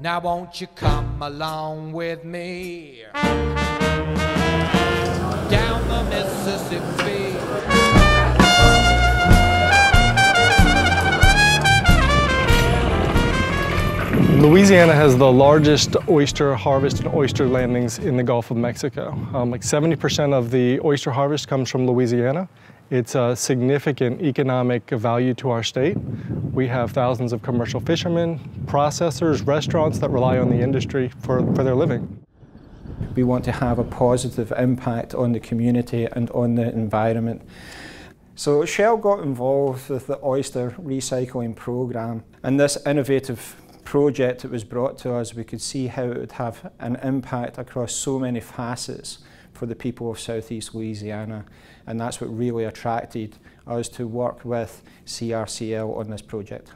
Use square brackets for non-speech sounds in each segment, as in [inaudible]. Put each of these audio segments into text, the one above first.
Now won't you come along with me down the Mississippi? Louisiana has the largest oyster harvest and oyster landings in the Gulf of Mexico. Um, like 70% of the oyster harvest comes from Louisiana. It's a significant economic value to our state. We have thousands of commercial fishermen, processors, restaurants that rely on the industry for, for their living. We want to have a positive impact on the community and on the environment. So Shell got involved with the oyster recycling program and this innovative project that was brought to us, we could see how it would have an impact across so many facets for the people of southeast Louisiana. And that's what really attracted us to work with CRCL on this project.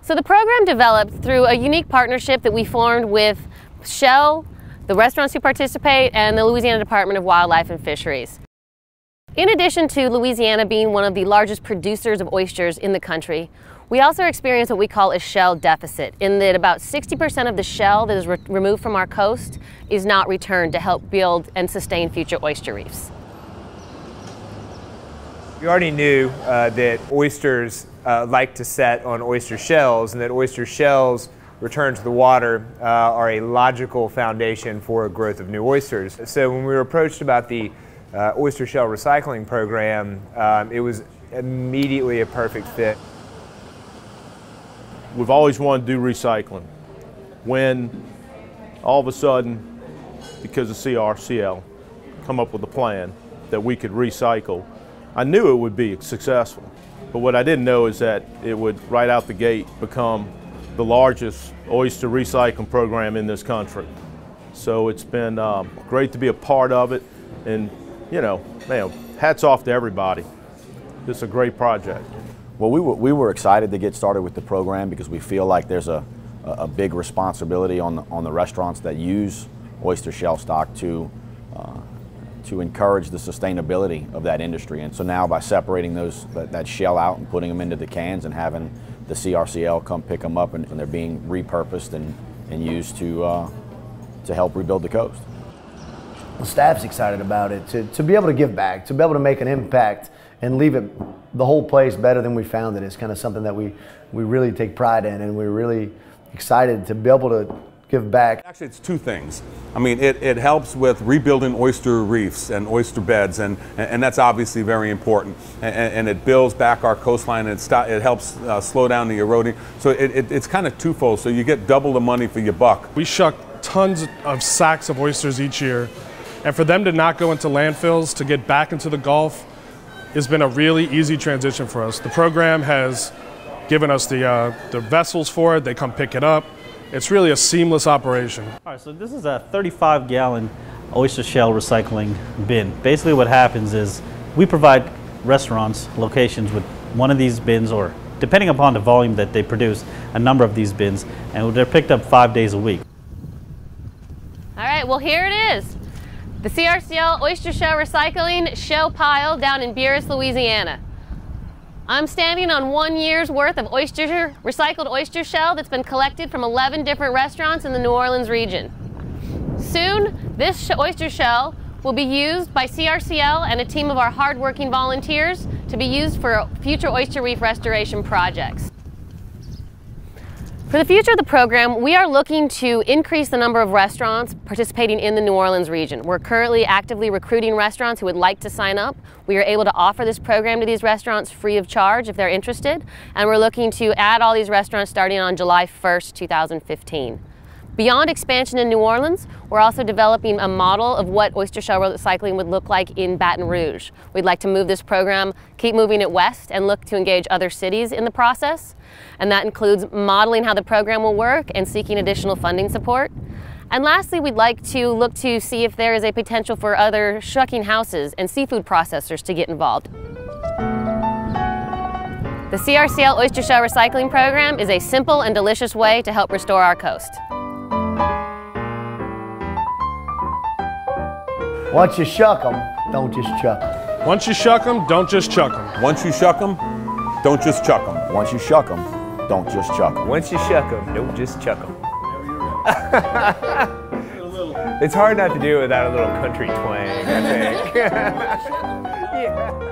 So the program developed through a unique partnership that we formed with Shell, the restaurants who participate, and the Louisiana Department of Wildlife and Fisheries. In addition to Louisiana being one of the largest producers of oysters in the country, we also experience what we call a shell deficit, in that about 60% of the shell that is re removed from our coast is not returned to help build and sustain future oyster reefs. We already knew uh, that oysters uh, like to set on oyster shells and that oyster shells returned to the water uh, are a logical foundation for growth of new oysters. So when we were approached about the uh, oyster shell recycling program, um, it was immediately a perfect fit. We've always wanted to do recycling. When all of a sudden, because of CRCL, come up with a plan that we could recycle, I knew it would be successful. But what I didn't know is that it would, right out the gate, become the largest oyster recycling program in this country. So it's been um, great to be a part of it. And, you know, man, hats off to everybody. This is a great project. Well, we were, we were excited to get started with the program because we feel like there's a, a big responsibility on the, on the restaurants that use oyster shell stock to, uh, to encourage the sustainability of that industry. And so now by separating those, that, that, shell out and putting them into the cans and having the CRCL come pick them up and, and they're being repurposed and, and used to, uh, to help rebuild the coast. The staff's excited about it, to, to be able to give back, to be able to make an impact and leave it the whole place better than we found it. it is kind of something that we, we really take pride in and we're really excited to be able to give back. Actually, it's two things. I mean, it, it helps with rebuilding oyster reefs and oyster beds, and, and that's obviously very important. And, and it builds back our coastline, and it, st- it helps uh, slow down the eroding. So it, it, it's kind of twofold, so you get double the money for your buck. We shuck tons of sacks of oysters each year, and for them to not go into landfills, to get back into the Gulf, it's been a really easy transition for us. The program has given us the, uh, the vessels for it, they come pick it up. It's really a seamless operation. All right, so this is a 35 gallon oyster shell recycling bin. Basically what happens is we provide restaurants, locations with one of these bins or depending upon the volume that they produce, a number of these bins, and they're picked up five days a week. All right, well here it is. The CRCL Oyster Shell Recycling Shell Pile down in Buras, Louisiana. I'm standing on one year's worth of oyster, recycled oyster shell that's been collected from 11 different restaurants in the New Orleans region. Soon, this oyster shell will be used by CRCL and a team of our hardworking volunteers to be used for future oyster reef restoration projects. For the future of the program, we are looking to increase the number of restaurants participating in the New Orleans region. We're currently actively recruiting restaurants who would like to sign up. We are able to offer this program to these restaurants free of charge if they're interested, and we're looking to add all these restaurants starting on July 1st, 2015. Beyond expansion in New Orleans, we're also developing a model of what oyster shell recycling would look like in Baton Rouge. We'd like to move this program, keep moving it west, and look to engage other cities in the process. And that includes modeling how the program will work and seeking additional funding support. And lastly, we'd like to look to see if there is a potential for other shucking houses and seafood processors to get involved. The CRCL Oyster Shell Recycling Program is a simple and delicious way to help restore our coast. Once you shuck them, don't just chuck them. Once you shuck them, don't just chuck them. Once you shuck them, don't just chuck them. Once you shuck them, don't just chuck them. Once you shuck them, don't just chuck them. [laughs] it's hard not to do it without a little country twang, I think. [laughs] yeah.